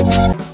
you.